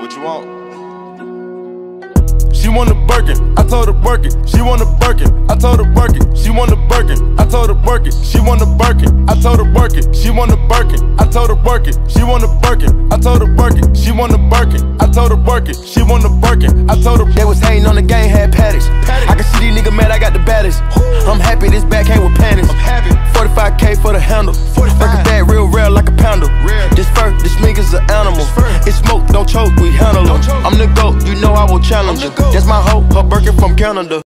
what you want? She want a Birkin, I told her Birkin. She want a Birkin, I told her Birkin. She want a Birkin, I told her Birkin. She want a Birkin, I told her Birkin. She want a Birkin, I told her Birkin. She want a Birkin, I told her Birkin. She want a Birkin, I told her Birkin. She want a Birkin, I told her. They was hating on the game, had patties. I can see these niggas mad, I got the baddest. I'm happy this back came with panties. I'm happy. 45k for the handle. 45. Break that real rare like a pounder. This fur, this is an animal. It's smoke, choke, we handle them. I'm the GOAT, you know I will challenge her. That's my hoe, her Birkin from Canada.